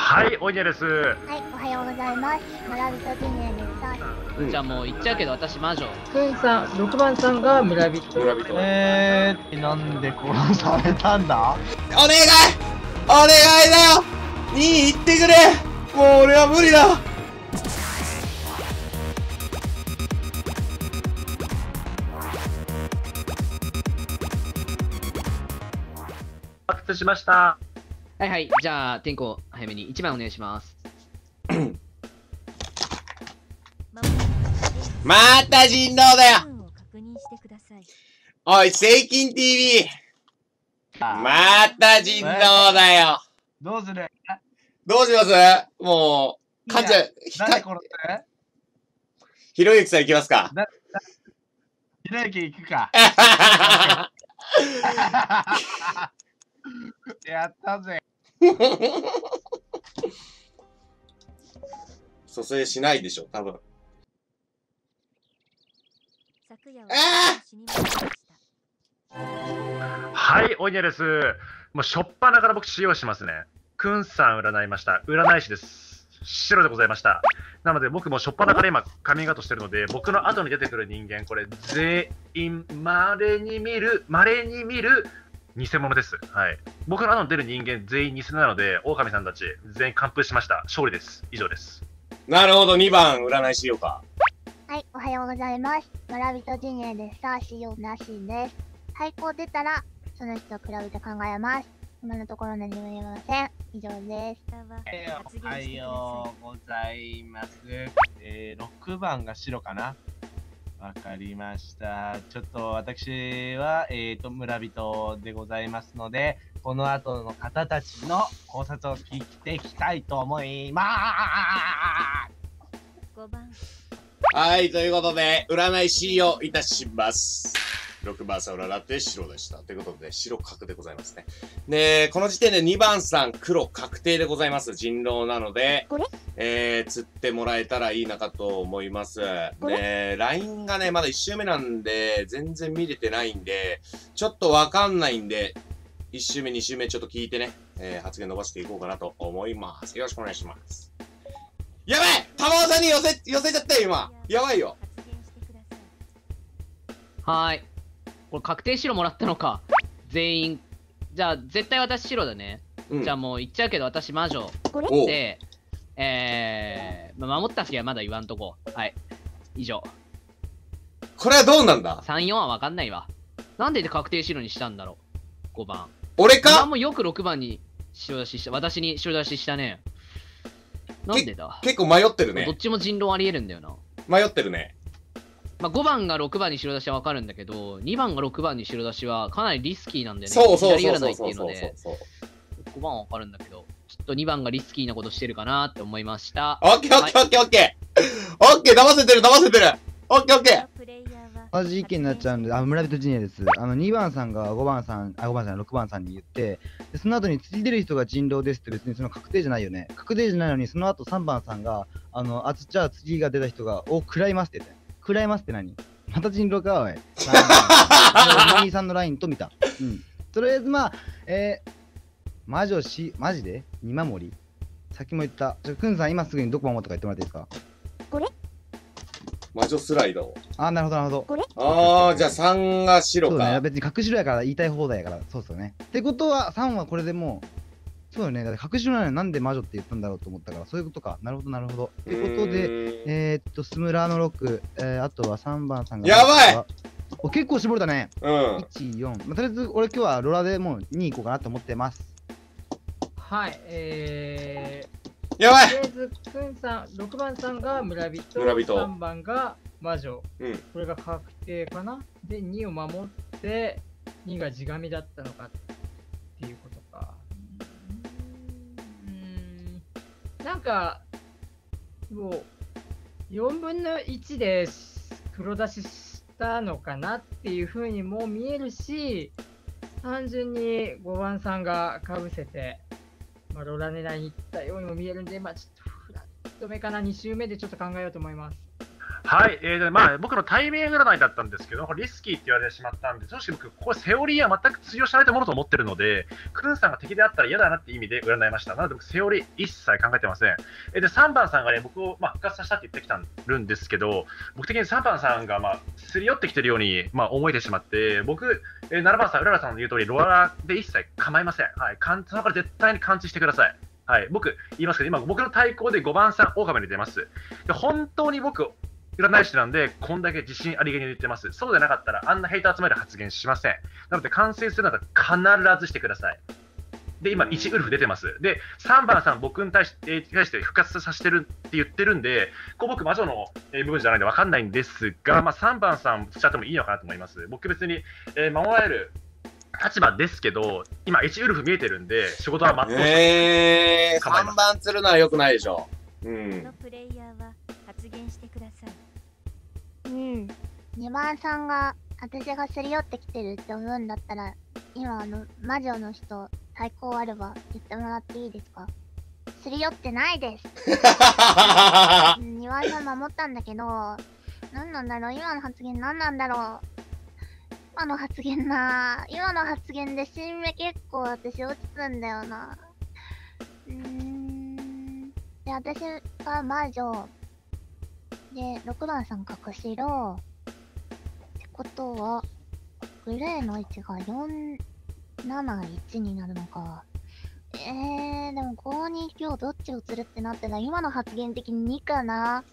はい、おいでです。はい、おはようございます。村人ジュニアです。じゃあもう言っちゃうけど私魔女くんさん、6番さんが村人。村人えー、なんで殺されたんだ？お願いお願いだよ2位行ってくれもう俺は無理だ発掘しました。はいはい。じゃあ天候早めに1番お願いします。また人狼だよ。おい、セイキン TV! また人狼だよ。どうする？どうします？もう、かんちゃん、ひひろゆきさん行きますか？ひろゆき行くか。やったぜ。蘇生しないでしょ、多分。昨夜はあ死にま。はい、おいでです。もうしょっぱなから僕使用しますね。くんさん占いました。占い師です。白でございました。なので僕もしょっぱなから今カミングアウトしてるので、僕の後に出てくる人間、これ全員稀に見る、稀に見る偽物です。はい。僕の後に出る人間全員偽なので、狼さんたち全員完封しました。勝利です。以上です。なるほど、2番占いしようか。はい、おはようございます。村人ジュニアです。さあ、使用なしです。最高出たら、その人と比べて考えます。今のところ何も言えません。以上です。おはようございます。えー、6番が白かなわかりました。ちょっと私は、えーと、村人でございますので、この後の方たちの考察を聞いていきたいと思います。5番、はい、ということで、占いしをいたします。6番さん占って白でした。ということで、白角でございますね。で、この時点で2番さん黒確定でございます。人狼なのでこれ、えー、釣ってもらえたらいいなかと思います。で、LINE がね、まだ1周目なんで、全然見れてないんで、ちょっとわかんないんで、1周目、2周目ちょっと聞いてね、えー、発言伸ばしていこうかなと思います。よろしくお願いします。やばい玉尾さんに寄せ、寄せちゃったよ、今。やばいよ。発言してください。はーいこれ確定白もらったのか。全員。じゃあ絶対私白だね、うん。じゃあもう言っちゃうけど私魔女。でえー、まあ守った日はまだ言わんとこ。はい。以上。これはどうなんだ？34は分かんないわ。なんで確定白にしたんだろう？5番。俺今かもよく6番に白出しした私に白出ししたね。なんでだ？結構迷ってるどっね。ちも人狼ありえるんだよな。迷ってるね。まあ、5番が6番に白出しは分かるんだけど、2番が6番に白出しはかなりリスキーなんでね。そうそうそうそうそうそうっていうので、そう。5番は分かるんだけど、ちょっと2番がリスキーなことしてるかなって思いました。オッケーオッケーオッケーオッケーオッケー騙せてる騙せてるオッケーオッケー同じ意見になっちゃうんで、あ、村人ジュニアです。あの、2番さんが5番さん、あ、5番さん、6番さんに言って、でその後に次出る人が人狼ですって別にその確定じゃないよね。確定じゃないのに、その後3番さんが、あの、あつじゃあ次が出た人が、お、食らいますって言って。食らいますって何？また人狼か、おい。兄さんのラインと見た。うん。とりあえずまあ、えー、魔女し、マジで？見守りさっきも言った。ちょ、くんさん今すぐにどこ守ったか言ってもらっていいですか？魔女スライド。あ、なるほど、なるほど。あー、じゃあ3が白そうだね、か。別に隠しろやから言いたい放題やから、そうっすよね。ってことは、3はこれでもう、そうよね、だって隠しろなのになんで魔女って言ったんだろうと思ったから、そういうことか。なるほど、なるほど。ってことで、で、えー、っと、スムラーの6、えー、あとは3番さんが。やばいお結構絞れたね。うん。1、4。まあ、とりあえず、俺今日はロラでもう2行こうかなと思ってます。はい、えやばー、とりあいえず、くんさん、6番さんが村人、村人3番が魔女。うん。これが確定かなで、2を守って、2が地神だったのかってなんか、もう、4分の1で黒出ししたのかなっていうふうにも見えるし、単純に5番さんがかぶせて、まあ、ロラ狙いに行ったようにも見えるんで、まあちょっとフラット目かな、2周目でちょっと考えようと思います。はい、えーでまあ、僕の対面占いだったんですけど、リスキーって言われてしまったんで、正直僕、ここセオリーは全く通用しないものと思ってるので、クルンさんが敵であったら嫌だなって意味で占いました。なので僕、セオリー一切考えてません。えーで、3番さんがね、僕を、まあ、復活させたって言ってきたるんですけど、僕的に3番さんが、まあ、すり寄ってきてるように、まあ、思えてしまって、僕、えー7番さん、うららさんの言う通り、ロアラで一切構いません。はい、かんそのから絶対に感知してください。はい、僕、言いますけど、今、僕の対抗で5番さん、オオカミに出ます。で本当に僕、占い師なんで、こんだけ自信ありげに言ってます。そうでなかったら、あんなヘイト集める発言しません。なので、完成するなら必ずしてください。で、今、1ウルフ出てます。で、3番さん、僕に対してえー対して復活させてるって言ってるんで、こう僕、魔女のえー部分じゃないんで分かんないんですが、まあ、3番さんしちゃってもいいのかなと思います。僕、別に、えー守られる立場ですけど、今、1ウルフ見えてるんで、仕事は全うしてえー、構いません3番釣るのは良くないでしょ。うんうん。2番さんが、私がすり寄ってきてるって思うんだったら、今あの、魔女の人、対抗あれば言ってもらっていいですか？すり寄ってないです。うん2番さん守ったんだけど、何なんだろう今の発言何なんだろう今の発言な今の発言で新芽結構私落ちつんだよな。うーん。で、私が魔女。で、6番さん隠しろ。ってことは、グレーの位置が4、7、1になるのか。えー、でも5に今日どっちを釣るってなってたら今の発言的に2かな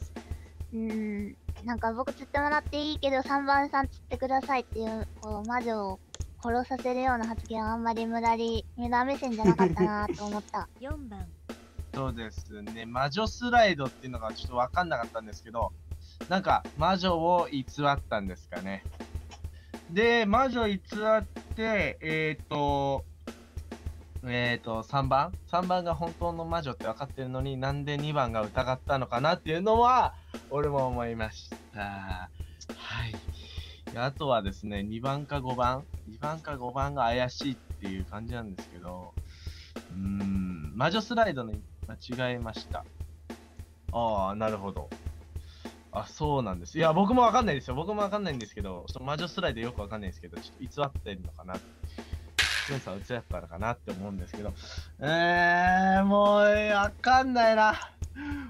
うーん。なんか僕釣ってもらっていいけど3番さん釣ってくださいっていう、こう、魔女を殺させるような発言はあんまり無駄に、無駄目線じゃなかったなと思った。4番そうですね、魔女スライドっていうのがちょっと分かんなかったんですけど、なんか魔女を偽ったんですかね。で、魔女偽って、えっ、と、えっ、と、3番 ?3 番が本当の魔女って分かってるのになんで2番が疑ったのかなっていうのは、俺も思いました。はい。あとはですね、2番か5番 ?2 番か5番が怪しいっていう感じなんですけど、うーん、魔女スライドに間違えました。ああ、なるほど。あ、そうなんです。いや、僕もわかんないですよ。僕もわかんないんですけど、その魔女スライドよくわかんないですけど、ちょっと偽ってるのかな。クンさん、偽ったのかなって思うんですけど、えー、もう、わかんないな。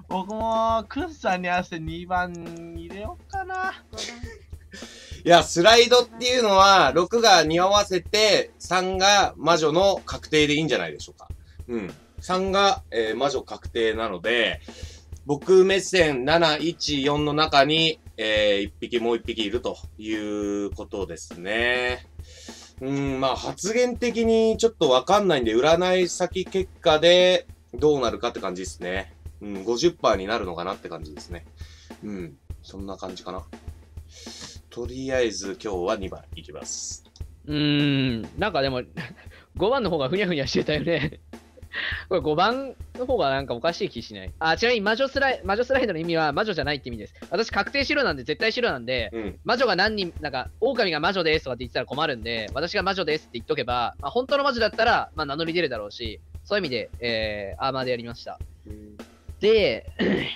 僕も、クンさんに合わせて2番入れようかな。いや、スライドっていうのは、6が似合わせて、3が魔女の確定でいいんじゃないでしょうか。うん。3が、えー魔女確定なので、僕目線7、1、4の中に、え1匹もう1匹いるということですね。うん、まあ発言的にちょっとわかんないんで、占い先結果でどうなるかって感じですね。うん、50%になるのかなって感じですね。うん、そんな感じかな。とりあえず今日は2番いきます。うーん、なんかでも、5番の方がふにゃふにゃしてたよね。これ5番の方がなんかおかしい気しない？あ、ちなみに魔女スライ魔女スライドの意味は魔女じゃないって意味です。私確定白なんで絶対白なんで、うん。魔女が何人、なんか、狼が魔女ですとかって言ってたら困るんで、私が魔女ですって言っとけば、まあ、本当の魔女だったら、まあ、名乗り出るだろうし、そういう意味で、えー、アーマーでやりました。で、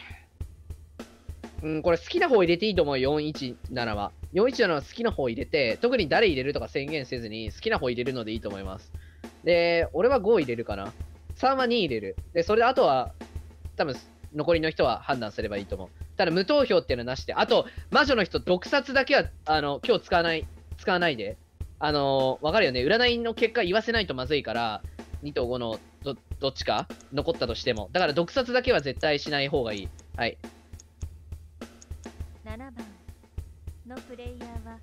うん、これ好きな方入れていいと思うよ、417は。417は好きな方入れて、特に誰入れるとか宣言せずに、好きな方入れるのでいいと思います。で、俺は5入れるかな。3は2入れる。で、それであとは、多分残りの人は判断すればいいと思う。ただ無投票っていうのはなしで、あと、魔女の人、毒殺だけは、あの、今日使わない、使わないで。あのわかるよね。占いの結果言わせないとまずいから、2と5のどどっちか残ったとしても。だから毒殺だけは絶対しない方がいい。はい。7番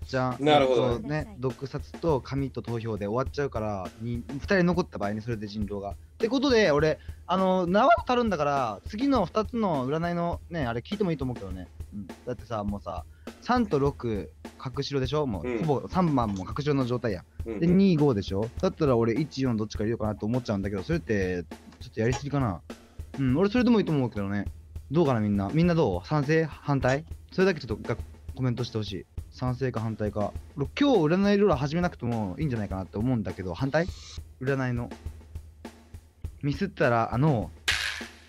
じゃあ、なるほど。えっとね、毒殺と紙と投票で終わっちゃうから、に2人残った場合にそれで人狼が。ってことで、俺、あの、縄を足るんだから、次の2つの占いのね、あれ聞いてもいいと思うけどね。うん、だってさ、もうさ、3と6、隠しろでしょ？もう、うん。ほぼ3番も隠しろの状態や。ん。うん。で、2、5でしょ？だったら俺、1、4どっちか入れようかなと思っちゃうんだけど、それって、ちょっとやりすぎかな？うん、俺それでもいいと思うけどね。どうかな、みんな？みんなどう？賛成？反対？それだけちょっとがコメントしてほしい。賛成か反対か。俺今日占いルール始めなくてもいいんじゃないかなって思うんだけど、反対？占いの。ミスったら、あの、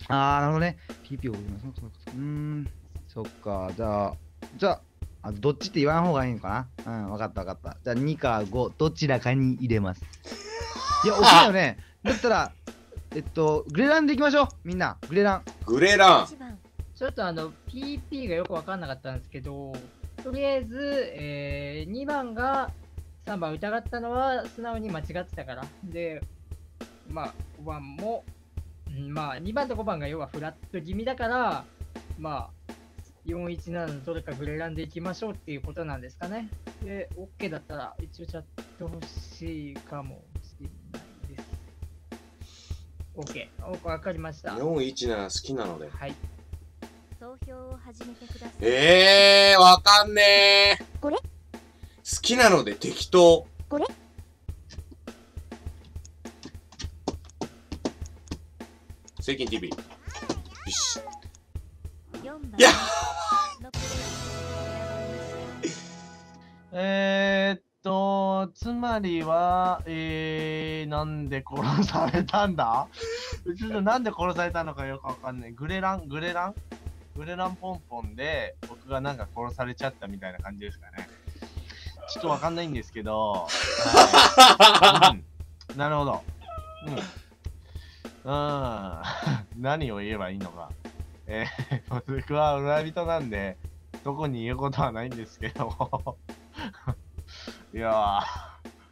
あー、なるほどね。PP を送ります。うーん、そっか。じゃあ、じゃあ、あどっちって言わん方がいいのかな？うん、わかったわかった。じゃあ2か5、どちらかに入れます。いや、OK だよね。だったら、えっと、グレランでいきましょう、みんな。グレラン。グレラン。1番ちょっとあの、PP がよくわかんなかったんですけど、とりあえず、えー、2番が3番疑ったのは素直に間違ってたから。で、まあ、5番も、うんまあ、2番と5番が要はフラット気味だから、まあ、417のどれかグレランでいきましょうっていうことなんですかね。で、OK だったら一応チャット欲しいかもしれないです。OK、おわかりました。417好きなので。はい。えー、わかんねー。これ？好きなので適当。これ？セイキン TV。よし。4番いやえー、っと、つまりは、えー、なんで殺されたんだ？ちょっとなんで殺されたのかよくわかんない。グレラン？グレラン？グレランポンポンで、僕がなんか殺されちゃったみたいな感じですかね。ちょっとわかんないんですけど、はいうん、なるほど。うん。うん。何を言えばいいのか。えー、僕は裏人なんで、どこに言うことはないんですけど。いやー、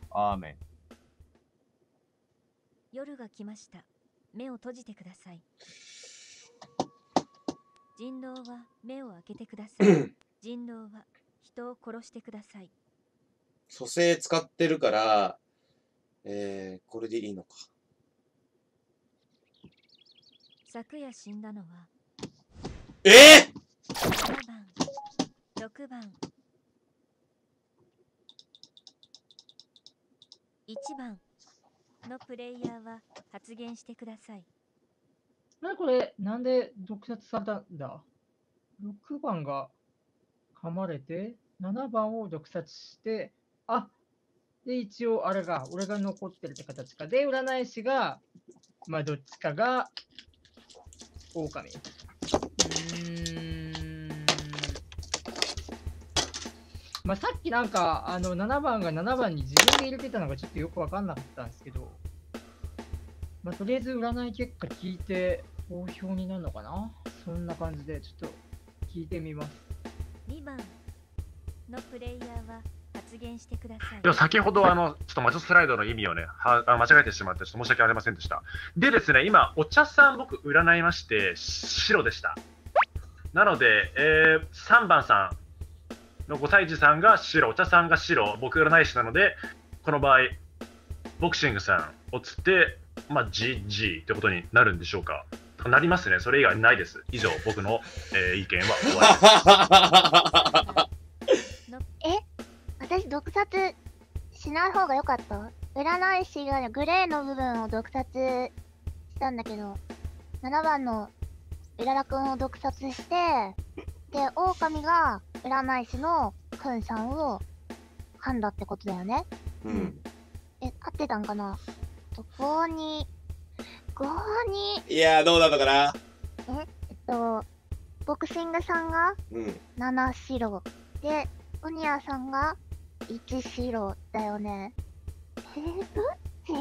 アーメン。夜が来ました目を閉じてください人狼は目を開けてください。人狼は人を殺してください。蘇生使ってるから、えー、これでいいのか。昨夜死んだのはえ？7番6番1番のプレイヤーは発言してくださいなこれ、なんで毒殺されたんだ ?6 番が噛まれて、7番を毒殺して、あで、一応、あれが、俺が残ってるって形か。で、占い師が、まあ、どっちかが、狼。うーん。まあ、さっきなんか、あの、7番が7番に自分で入れてたのがちょっとよくわかんなかったんですけど、まあ、とりあえず占い結果聞いて投票になるのかな？そんな感じでちょっと聞いてみます。2番のプレイヤーは発言してくださいでも先ほどあの、ちょっと魔術スライドの意味をね、はあ間違えてしまって、ちょっと申し訳ありませんでした。でですね、今、お茶さん、僕、占いまして、白でした。なので、えー、3番さんの5歳児さんが白、お茶さんが白、僕、占い師なので、この場合、ボクシングさんをつって、まあ、GG ってことになるんでしょうか。なりますね。それ以外ないです。以上、僕の、えー意見は終わりです。の え私毒殺しない方が良かった？占い師がグレーの部分を毒殺したんだけど7番のうららくんを毒殺してで狼が占い師のくんさんを噛んだってことだよねうん。え合ってたんかな？と5に5に。いやー、どうだったかな？えっとボクシングさんがうん。7白。でオニアさんが1白だよね。えー、どっち？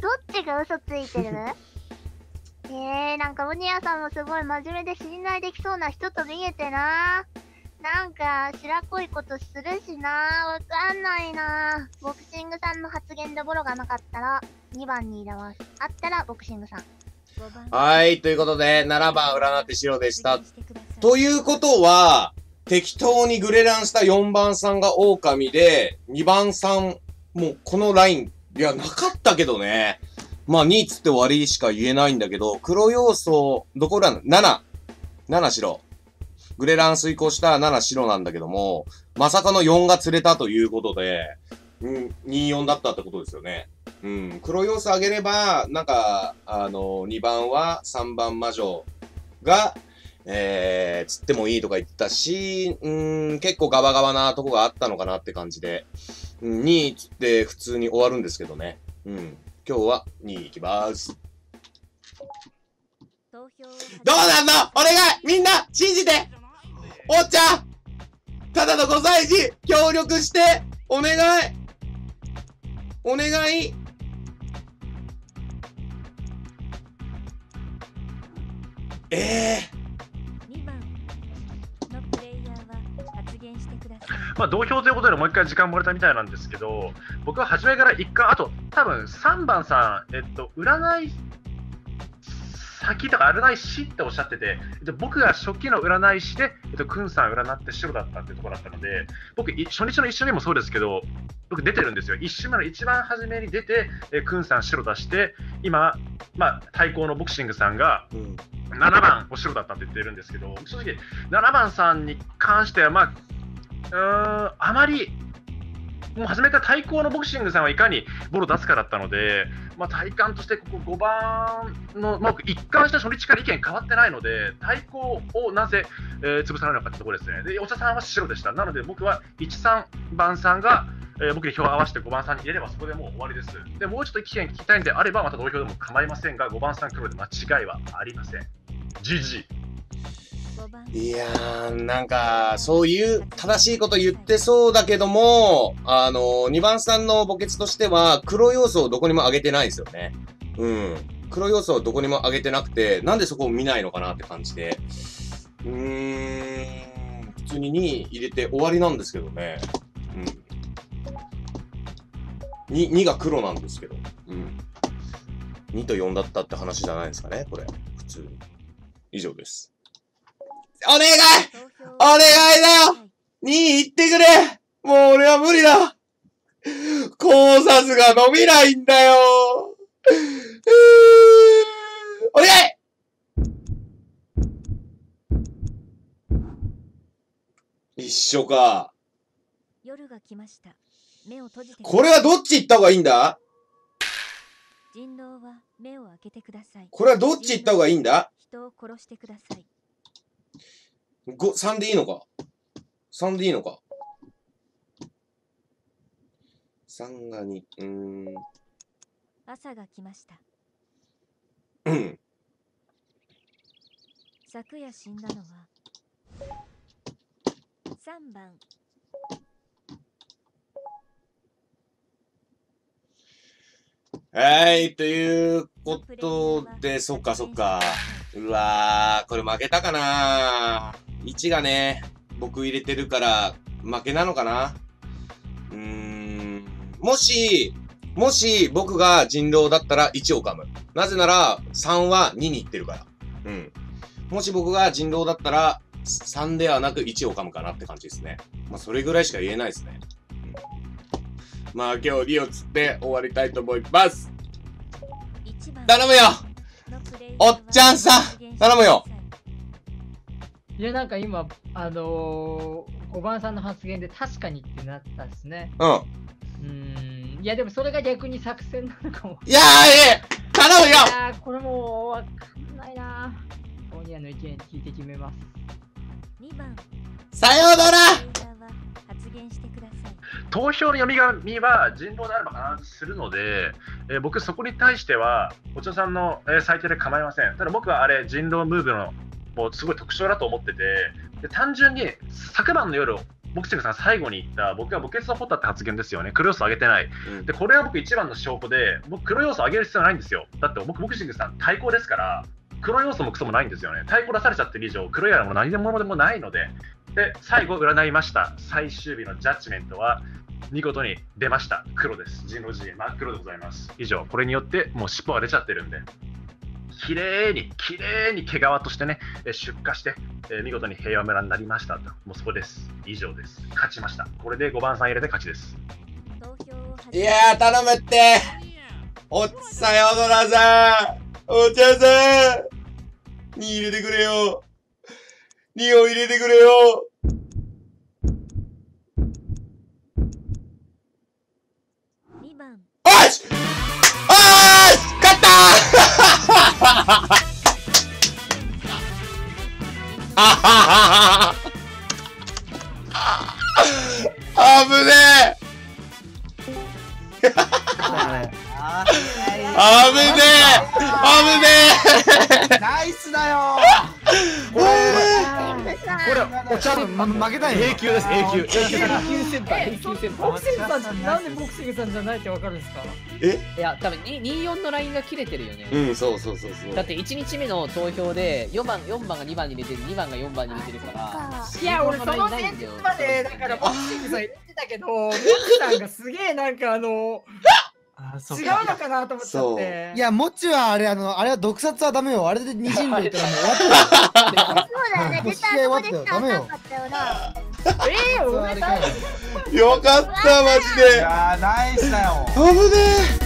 どっちが嘘ついてる？えー、なんかオニアさんもすごい真面目で信頼できそうな人と見えてな。なんか白濃いことするしな。わかんないな。ボクシングさんの発言でボロがなかったら2番に入れますあったらボクシングさん5番はい、ということで、7番占って白でしたということは、適当にグレランした4番さんが狼で、2番さん、もうこのライン、いや、なかったけどね。まあ、2つって終わりしか言えないんだけど、黒要素、どこらの ?7。7白。グレラン遂行した7白なんだけども、まさかの4が釣れたということで、うん、24だったってことですよね。うん、黒要素上げれば、なんか、あの、2番は3番魔女が、えー、釣ってもいいとか言ったし、うーん、結構ガバガバなとこがあったのかなって感じで、うん、2位釣って普通に終わるんですけどね。うん。今日は2位いきます。どうなんの？お願い！みんな信じて！おっちゃん！ただの5歳児協力して！お願い！お願いええ2番のプレイヤーは発言してください。まあ、同票ということでもう一回時間もらったみたいなんですけど、僕は初めから一回、あと多分3番さん、えっと、占い先とか占い師っておっしゃってて、で僕が初期の占い師で、えっと、くんさん占って白だったっていうところだったので、僕、い初日の一緒にもそうですけど、僕出てるんですよ。一週目の一番初めに出て、えくんさん白出して、今、まあ、対抗のボクシングさんが、うん7番お城だったって言ってるんですけど、正直、7番さんに関しては、まあ、うん、あまり、もう初めから対抗のボクシングさんはいかにボロ出すかだったので、まあ、体感としてここ5番の、まあ、一貫した初日から意見変わってないので、対抗をなぜ、えー潰さないのかってところですね。で、お茶さんは白でした。なので僕は1、3番さんが、えー僕に票を合わせて5番さんに入れればそこでもう終わりです。で、もうちょっと意見聞きたいんであれば、また投票でも構いませんが、5番さん黒で間違いはありません。GG。5番いやー、なんか、そういう正しいこと言ってそうだけども、あの、2番さんの墓穴としては、黒要素をどこにも上げてないんですよね。うん。黒要素をどこにも上げてなくて、なんでそこを見ないのかなって感じで。うーん、普通に2位入れて終わりなんですけどね。うん。2、2が黒なんですけど。うん。2と4だったって話じゃないですかね、これ。普通に。以上です。お願いお願いだよ !2 位行ってくれもう俺は無理だ考察が伸びないんだよお願い一緒か。夜が来ましたこれはどっち行った方がいいんだ？人狼は目を開けてくださいこれはどっち行った方がいいんだ？人を殺してください ?5、3でいいのか ?3 でいいのか ?3 が2、うーん。朝が来ましたうん。昨夜死んだのは3番はい、ということで、そっかそっか。うわー、これ負けたかな ?1 がね、僕入れてるから、負けなのかなうーん、もし、もし僕が人狼だったら1を噛む。なぜなら、3は2に行ってるから。うん。もし僕が人狼だったら、3ではなく1を噛むかなって感じですね。まあ、それぐらいしか言えないですね。うんまあ、今日2を釣って終わりたいと思います。1番頼むよおっちゃんさん頼むよいや、なんか今、あのー、5番さんの発言で確かにってなったですね。うん。うーん。いや、でもそれが逆に作戦なのかも。いやー、ええ頼むよいやー、これもうわかんないな。ソニアの意見聞いて決めます。2番さようなら言してください投票の読み紙は人狼であれば必ずするので、えー僕、そこに対しては、お茶さんの、えー裁定で構いません。ただ僕はあれ、人狼ムーブのもうすごい特徴だと思ってて、で単純に昨晩の夜、ボクシングさんが最後に言った、僕は墓穴を掘ったって発言ですよね、黒要素上げてない。うんで、これは僕一番の証拠で、僕、黒要素上げる必要ないんですよ。だって僕、ボクシングさん対抗ですから、黒要素もクソもないんですよね。対抗出されちゃってる以上、黒いやらも何でものでもないので、で、最後占いました。最終日のジャッジメントは、見事に出ました。黒です。人狼陣真っ黒でございます。以上、これによってもう尻尾が出ちゃってるんで、綺麗に、綺麗に毛皮としてね、出荷して、見事に平和村になりましたと。もうそこです。以上です。勝ちました。これで5番さん入れて勝ちです。いやー、頼むっておっさようならさお茶さん !2 入れてくれよ !2 を入れてくれよ。2番。おし！おーし！勝った！ーあはははあぶねえ！ああぶねえ！あぶねえ！ナイスだよ。こ れ、全部さこれ、もう多分、ま、負けたんや。永久です、永久。永久。永久先輩、永久先ボク輩。シングさんなんでボクシングさんじゃないってわかるんですか？いや、多分に24のラインが切れてるよね。うん、そうそうそうそう。だって1日目の投票で4番 ,4 番が2番に入れてる2番が4番に入れてるから。そいや、俺その前日まで、だからボクシングさん入れてたけど、ボクさんがすげえなんかあの、違う。のかなと思っちゃって。いや、もっちはあれ、あの、あれは毒殺はダメよ。あれで二人類ったらもう終わったよ。そうだよね、絶対あそこでしかあ試合終わったよかったよな。えー、そうあ俺大れかよかった、マジいで。やー、ナイスだよ。危ねえ。